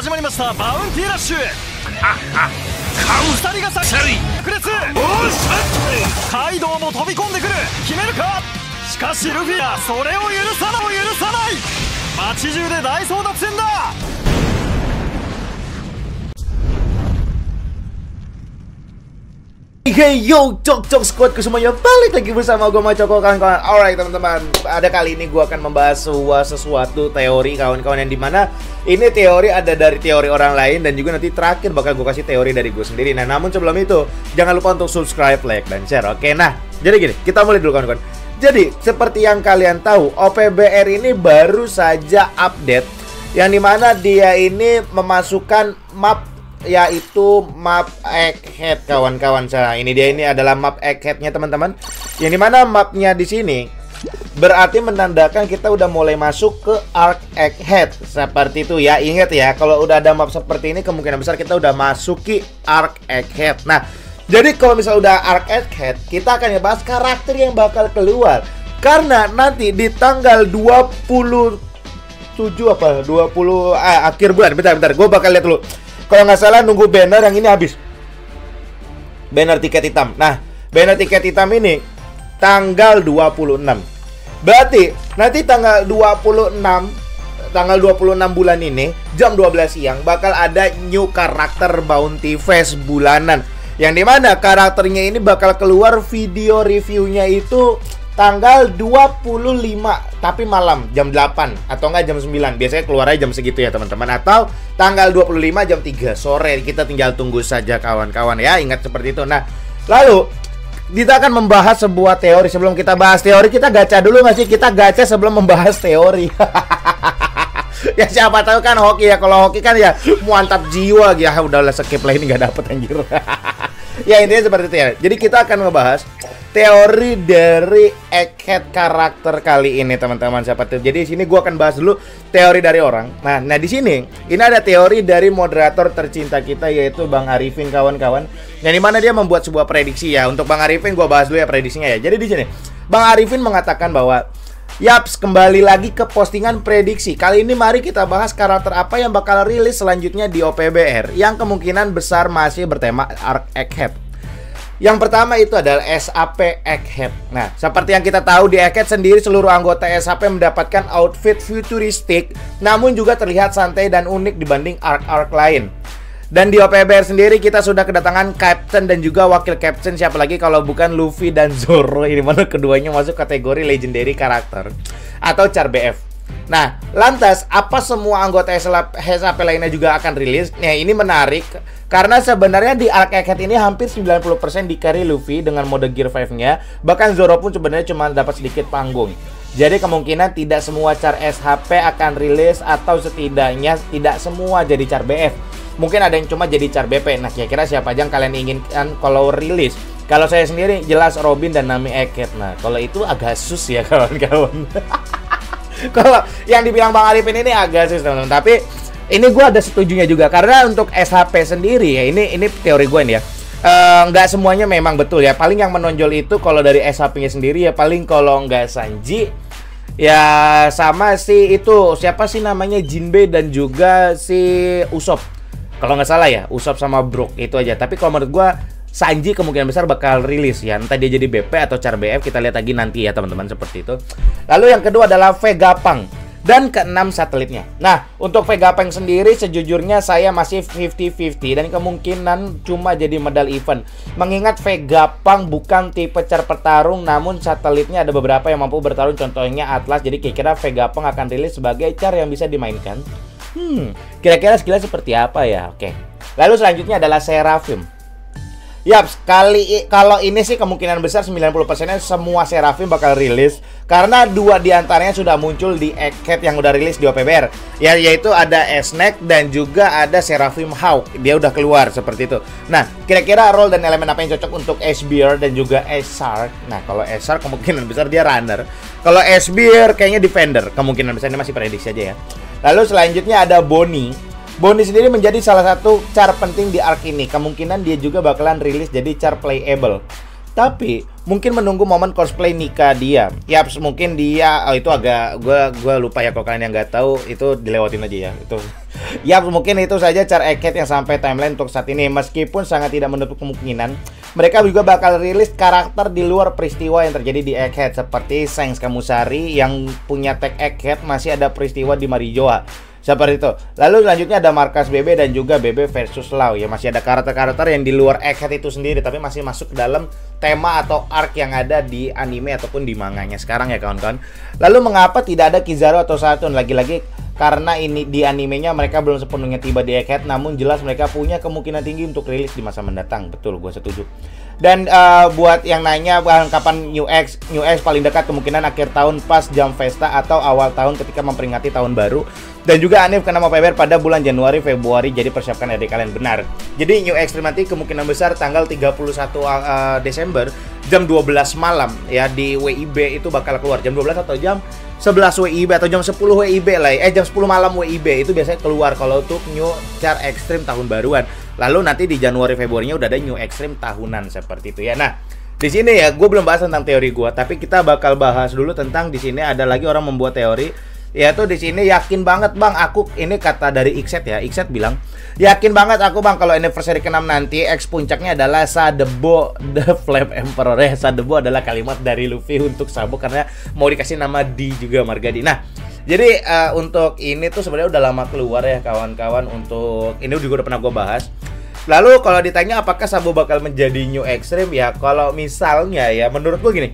始まりましたバウンティーラッシュ。鎖が先炸裂カイドウも飛び込んでくる。決めるか？しかしルフィはそれを許さない許さない。街中で大争奪戦だ Hey yo, cok cok squadku semuanya balik lagi bersama gue Macoko kawan-kawan. Alright teman-teman, ada kali ini gue akan membahas sebuah sesuatu teori kawan-kawan yang di mana ini teori ada dari teori orang lain dan juga nanti terakhir bakal gue kasih teori dari gue sendiri. Nah namun sebelum itu jangan lupa untuk subscribe, like dan share. Oke, nah jadi gini kita mulai dulu kawan-kawan. Jadi seperti yang kalian tahu, OPBR ini baru saja update yang di mana dia ini memasukkan map yaitu map egghead kawan-kawan. Saya ini dia ini adalah map eggheadnya teman-teman. Yang di mana mapnya di sini berarti menandakan kita udah mulai masuk ke arc egghead. Seperti itu ya ingat ya kalau udah ada map seperti ini kemungkinan besar kita udah masuki arc egghead. Nah jadi kalau misalnya udah arc egghead kita akan ngebahas karakter yang bakal keluar. Karena nanti di tanggal 27 apa? 20 ah, akhir bulan. Bentar bentar gue bakal lihat dulu kalau nggak salah nunggu banner yang ini habis. Banner tiket hitam. Nah, banner tiket hitam ini tanggal 26. Berarti nanti tanggal 26 tanggal 26 bulan ini jam 12 siang bakal ada new karakter Bounty Fest bulanan. Yang di mana karakternya ini bakal keluar video reviewnya itu tanggal 25 tapi malam jam 8 atau enggak jam 9 biasanya keluarnya jam segitu ya teman-teman. Atau tanggal 25 jam 3 sore. Kita tinggal tunggu saja kawan-kawan ya ingat seperti itu. Nah lalu kita akan membahas sebuah teori. Sebelum kita bahas teori kita gacha dulu nggak sih? Kita gacha sebelum membahas teori. Ya siapa tahu kan hoki ya. Kalau hoki kan ya mantap jiwa. Ya udahlah skip lah ini nggak dapet anjir ya intinya seperti itu ya jadi kita akan ngebahas teori dari egghead karakter kali ini teman-teman siapa tuh. Jadi sini gua akan bahas dulu teori dari orang. Nah, nah di sini ini ada teori dari moderator tercinta kita yaitu Bang Arifin kawan-kawan. Yang di mana dia membuat sebuah prediksi ya. Untuk Bang Arifin gua bahas dulu ya prediksinya ya. Jadi di sini Bang Arifin mengatakan bahwa Yaps, kembali lagi ke postingan prediksi. Kali ini mari kita bahas karakter apa yang bakal rilis selanjutnya di OPBR yang kemungkinan besar masih bertema Arc Egghead. Yang pertama itu adalah SAP Egghead. Nah, seperti yang kita tahu di Egghead sendiri seluruh anggota SAP mendapatkan outfit futuristik namun juga terlihat santai dan unik dibanding arc-arc lain. Dan di OPBR sendiri kita sudah kedatangan Captain dan juga wakil Captain siapa lagi kalau bukan Luffy dan Zoro ini mana keduanya masuk kategori legendary karakter atau Char BF. Nah, lantas apa semua anggota SAP lainnya juga akan rilis? Nah, ini menarik karena sebenarnya di Arc Egghead ini hampir 90% di Luffy dengan mode Gear 5-nya. Bahkan Zoro pun sebenarnya cuma dapat sedikit panggung. Jadi kemungkinan tidak semua char SHP akan rilis atau setidaknya tidak semua jadi char BF. Mungkin ada yang cuma jadi char BP. Nah, kira-kira siapa aja yang kalian inginkan kalau rilis? Kalau saya sendiri jelas Robin dan Nami Egghead. Nah, kalau itu agak sus ya kawan-kawan. kalau yang dibilang Bang Arifin ini agak sus teman-teman. Tapi ini gue ada setujunya juga karena untuk SHP sendiri ya ini ini teori gue nih ya nggak uh, semuanya memang betul ya. Paling yang menonjol itu kalau dari SHP-nya sendiri ya paling kalau nggak Sanji ya sama si itu siapa sih namanya? Jinbe dan juga si Usop kalau nggak salah ya Usop sama Brook itu aja. Tapi kalau menurut gue Sanji kemungkinan besar bakal rilis ya. Entah dia jadi BP atau Char BF kita lihat lagi nanti ya teman-teman seperti itu. Lalu yang kedua adalah Vegapunk dan keenam satelitnya. Nah, untuk Vegapunk sendiri sejujurnya saya masih 50-50 dan kemungkinan cuma jadi medal event. Mengingat Vegapunk bukan tipe car petarung namun satelitnya ada beberapa yang mampu bertarung contohnya Atlas. Jadi kira-kira Vegapunk akan rilis sebagai car yang bisa dimainkan. Hmm, kira-kira skillnya seperti apa ya? Oke. Lalu selanjutnya adalah Seraphim. Yap, kali kalau ini sih kemungkinan besar 90%-nya semua Seraphim bakal rilis karena dua di antaranya sudah muncul di Egghead yang udah rilis di OPBR. Ya yaitu ada Snack dan juga ada Seraphim Hawk. Dia udah keluar seperti itu. Nah, kira-kira role dan elemen apa yang cocok untuk Bear dan juga Shark? Nah, kalau Shark kemungkinan besar dia runner. Kalau Bear kayaknya defender. Kemungkinan besar ini masih prediksi aja ya. Lalu selanjutnya ada Bonnie Bonnie sendiri menjadi salah satu char penting di arc ini. Kemungkinan dia juga bakalan rilis jadi char playable. Tapi mungkin menunggu momen cosplay nikah dia. Ya mungkin dia oh, itu agak gua gua lupa ya kalau kalian yang nggak tahu itu dilewatin aja ya. Itu ya mungkin itu saja cara Egghead yang sampai timeline untuk saat ini meskipun sangat tidak menutup kemungkinan mereka juga bakal rilis karakter di luar peristiwa yang terjadi di Egghead seperti Sengs Kamusari yang punya tag Egghead masih ada peristiwa di Marijoa seperti itu. Lalu selanjutnya ada markas BB dan juga BB versus Lau ya masih ada karakter-karakter yang di luar Egghead itu sendiri tapi masih masuk ke dalam tema atau arc yang ada di anime ataupun di manganya sekarang ya kawan-kawan. Lalu mengapa tidak ada Kizaru atau Saturn lagi-lagi karena ini di animenya mereka belum sepenuhnya tiba di Egghead namun jelas mereka punya kemungkinan tinggi untuk rilis di masa mendatang. Betul, gue setuju. Dan uh, buat yang nanya kapan New X, New X paling dekat kemungkinan akhir tahun pas jam Festa atau awal tahun ketika memperingati tahun baru. Dan juga Anif kena PBR pada bulan Januari Februari jadi persiapkan adik kalian benar. Jadi New X nanti kemungkinan besar tanggal 31 uh, Desember jam 12 malam ya di WIB itu bakal keluar jam 12 atau jam 11 WIB atau jam 10 WIB lah ya. eh jam 10 malam WIB itu biasanya keluar kalau untuk New Char Extreme tahun baruan Lalu nanti di Januari Februarinya udah ada New Extreme tahunan seperti itu ya. Nah, di sini ya gue belum bahas tentang teori gue, tapi kita bakal bahas dulu tentang di sini ada lagi orang membuat teori yaitu di sini yakin banget bang aku ini kata dari Xset ya. Xset bilang yakin banget aku bang kalau anniversary ke-6 nanti X puncaknya adalah Sadebo the Flame Emperor. Ya Sadebo adalah kalimat dari Luffy untuk Sabo karena mau dikasih nama D juga Margadi. Nah jadi uh, untuk ini tuh sebenarnya udah lama keluar ya kawan-kawan untuk ini juga udah pernah gue bahas. Lalu kalau ditanya apakah Sabo bakal menjadi New Extreme? Ya kalau misalnya ya menurut gue gini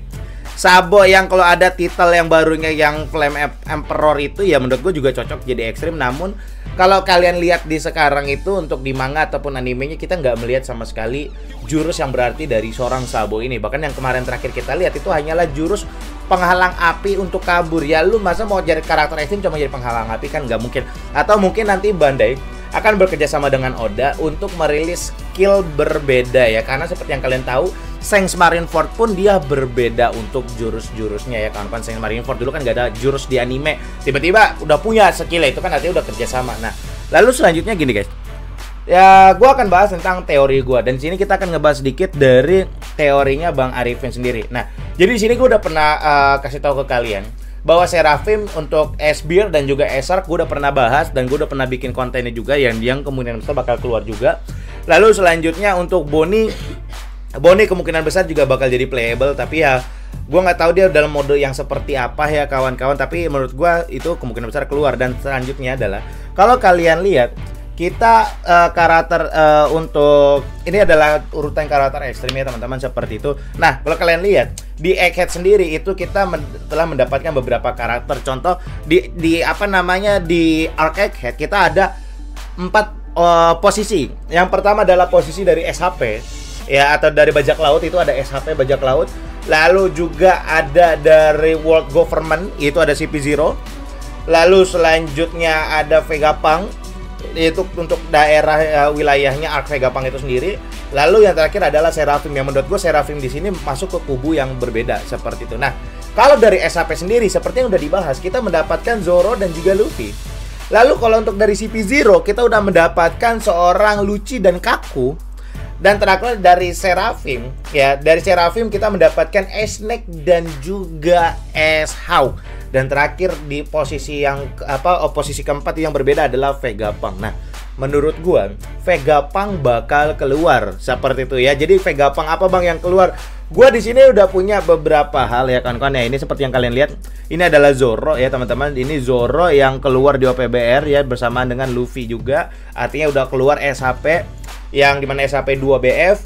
Sabo yang kalau ada titel yang barunya yang Flame Emperor itu ya menurut gue juga cocok jadi ekstrim. Namun kalau kalian lihat di sekarang itu untuk di manga ataupun animenya kita nggak melihat sama sekali jurus yang berarti dari seorang Sabo ini. Bahkan yang kemarin terakhir kita lihat itu hanyalah jurus penghalang api untuk kabur. Ya lu masa mau jadi karakter ekstrim cuma jadi penghalang api kan nggak mungkin. Atau mungkin nanti Bandai akan bekerja sama dengan Oda untuk merilis skill berbeda ya. Karena seperti yang kalian tahu Sengs Marineford pun dia berbeda untuk jurus-jurusnya ya. Kawan-kawan Sengs Marineford dulu kan gak ada jurus di anime. Tiba-tiba udah punya skill itu kan artinya udah kerja sama. Nah lalu selanjutnya gini guys. Ya gue akan bahas tentang teori gue dan sini kita akan ngebahas sedikit dari teorinya Bang Arifin sendiri. Nah jadi di sini gue udah pernah uh, kasih tahu ke kalian bahwa Seraphim untuk S-Beer dan juga S-Arc gue udah pernah bahas dan gue udah pernah bikin kontennya juga yang yang kemungkinan besar bakal keluar juga. Lalu selanjutnya untuk Boni Boni kemungkinan besar juga bakal jadi playable tapi ya gue nggak tahu dia dalam mode yang seperti apa ya kawan-kawan. Tapi menurut gue itu kemungkinan besar keluar. Dan selanjutnya adalah kalau kalian lihat kita uh, karakter uh, untuk ini adalah urutan karakter ekstrim ya teman-teman seperti itu. Nah kalau kalian lihat di Egghead sendiri itu kita men telah mendapatkan beberapa karakter. Contoh di di apa namanya di Arc Egghead kita ada empat uh, posisi. Yang pertama adalah posisi dari SHP ya atau dari bajak laut itu ada SHP bajak laut. Lalu juga ada dari World Government itu ada CP0. Lalu selanjutnya ada Vegapunk itu untuk daerah uh, wilayahnya Ark Vegapunk itu sendiri. Lalu yang terakhir adalah Seraphim yang menurut gue Seraphim di sini masuk ke kubu yang berbeda seperti itu. Nah, kalau dari SAP sendiri seperti yang udah dibahas, kita mendapatkan Zoro dan juga Luffy. Lalu kalau untuk dari CP0 kita udah mendapatkan seorang Luci dan Kaku dan terakhir dari Seraphim ya dari Seraphim kita mendapatkan Snake dan juga S How dan terakhir di posisi yang apa posisi keempat yang berbeda adalah Vegapunk. Nah, menurut gua Vegapunk bakal keluar seperti itu ya. Jadi Vegapunk apa Bang yang keluar? Gua di sini udah punya beberapa hal ya kan-kan ya. Ini seperti yang kalian lihat, ini adalah Zoro ya teman-teman. Ini Zoro yang keluar di OPBR ya bersamaan dengan Luffy juga. Artinya udah keluar SHP yang di mana SHP 2 BF,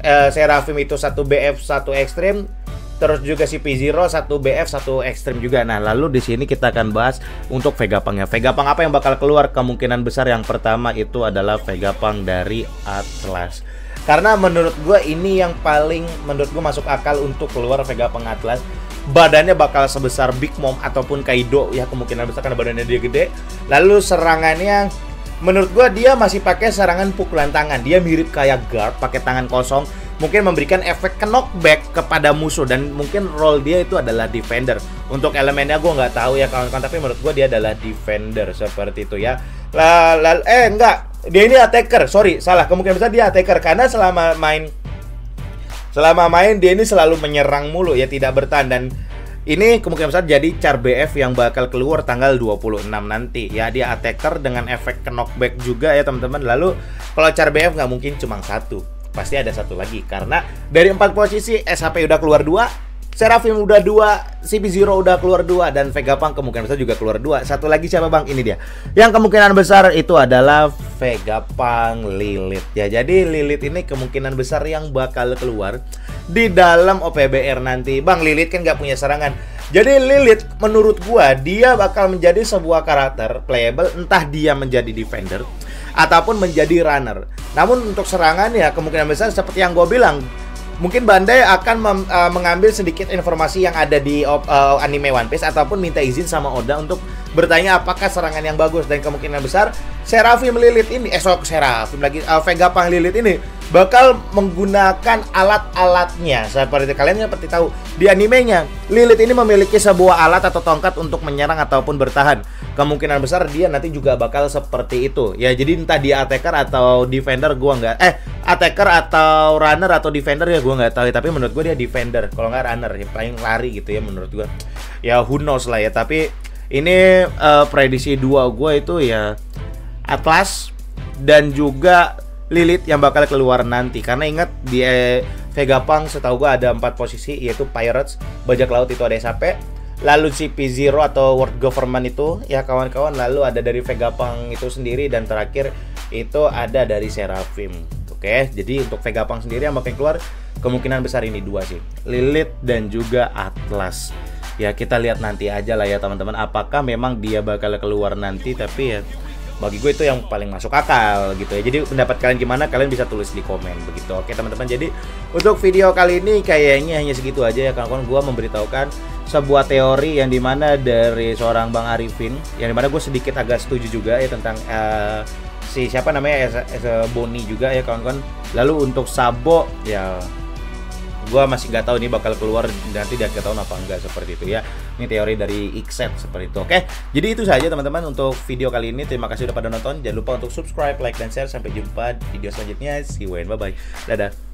eh, Seraphim itu satu BF satu ekstrim, terus juga si P0 satu BF satu ekstrim juga. Nah, lalu di sini kita akan bahas untuk Vegapunk ya. Vegapunk apa yang bakal keluar? Kemungkinan besar yang pertama itu adalah Vegapunk dari Atlas. Karena menurut gue ini yang paling menurut gue masuk akal untuk keluar Vegapunk Atlas. Badannya bakal sebesar Big Mom ataupun Kaido ya kemungkinan besar karena badannya dia gede. Lalu serangannya menurut gue dia masih pakai serangan pukulan tangan. Dia mirip kayak guard pakai tangan kosong mungkin memberikan efek knockback kepada musuh dan mungkin role dia itu adalah defender. Untuk elemennya gue nggak tahu ya kawan-kawan, tapi menurut gue dia adalah defender seperti itu ya. Lah, eh enggak, dia ini attacker. Sorry, salah. Kemungkinan besar dia attacker karena selama main selama main dia ini selalu menyerang mulu ya tidak bertahan dan ini kemungkinan besar jadi Char BF yang bakal keluar tanggal 26 nanti ya dia attacker dengan efek knockback juga ya teman-teman lalu kalau Char BF nggak mungkin cuma satu pasti ada satu lagi karena dari empat posisi SHP udah keluar dua Seraphim udah dua, CP0 udah keluar dua, dan Vegapunk kemungkinan besar juga keluar dua. Satu lagi siapa bang? Ini dia. Yang kemungkinan besar itu adalah Vegapunk Lilith. Ya, jadi Lilith ini kemungkinan besar yang bakal keluar di dalam OPBR nanti. Bang Lilith kan nggak punya serangan. Jadi Lilith menurut gua dia bakal menjadi sebuah karakter playable entah dia menjadi defender ataupun menjadi runner. Namun untuk serangan ya kemungkinan besar seperti yang gue bilang mungkin Bandai akan uh, mengambil sedikit informasi yang ada di uh, anime One Piece ataupun minta izin sama Oda untuk bertanya apakah serangan yang bagus dan kemungkinan besar Seraphim Lilith ini eh sok Seraphim lagi uh, Vega Pang Lilith ini bakal menggunakan alat-alatnya. Seperti kalian seperti tahu di animenya Lilith ini memiliki sebuah alat atau tongkat untuk menyerang ataupun bertahan. Kemungkinan besar dia nanti juga bakal seperti itu. Ya jadi entah dia attacker atau defender gua nggak eh attacker atau runner atau defender ya gua nggak tahu tapi menurut gua dia defender. Kalau nggak runner ya paling lari gitu ya menurut gua. Ya who knows lah ya. Tapi ini uh, prediksi dua gua itu ya Atlas dan juga Lilith yang bakal keluar nanti. Karena ingat di eh, Vegapunk setahu gua ada empat posisi yaitu Pirates bajak laut itu ada SAP lalu CP0 atau World Government itu. Ya kawan-kawan lalu ada dari Vegapunk itu sendiri dan terakhir itu ada dari Seraphim. Oke jadi untuk Vegapunk sendiri yang bakal keluar kemungkinan besar ini dua sih. Lilith dan juga Atlas. Ya kita lihat nanti aja lah ya teman-teman apakah memang dia bakal keluar nanti tapi ya bagi gue itu yang paling masuk akal gitu ya. Jadi pendapat kalian gimana? Kalian bisa tulis di komen begitu. Oke teman-teman. Jadi untuk video kali ini kayaknya hanya segitu aja ya kawan-kawan. Gue memberitahukan sebuah teori yang di mana dari seorang Bang Arifin, yang di mana gue sedikit agak setuju juga ya tentang uh, si siapa namanya Boni juga ya kawan-kawan. Lalu untuk Sabo ya gue masih nggak tahu ini bakal keluar nanti di akhir tahun apa enggak seperti itu ya. Ini teori dari Xset seperti itu oke? Jadi itu saja teman-teman untuk video kali ini. Terima kasih udah pada nonton. Jangan lupa untuk subscribe like dan share. Sampai jumpa di video selanjutnya. See you bye bye dadah